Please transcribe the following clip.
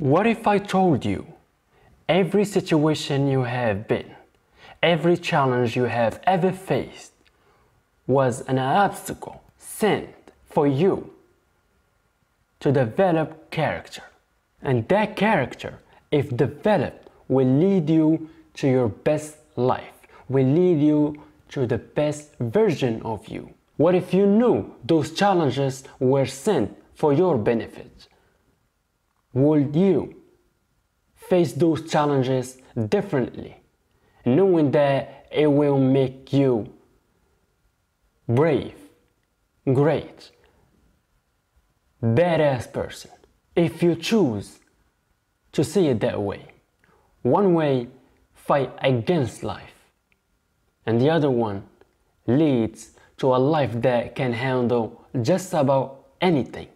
What if I told you every situation you have been, every challenge you have ever faced was an obstacle sent for you to develop character? And that character, if developed, will lead you to your best life, will lead you to the best version of you. What if you knew those challenges were sent for your benefit? Would you face those challenges differently, knowing that it will make you brave, great, badass person? If you choose to see it that way, one way fight against life, and the other one leads to a life that can handle just about anything.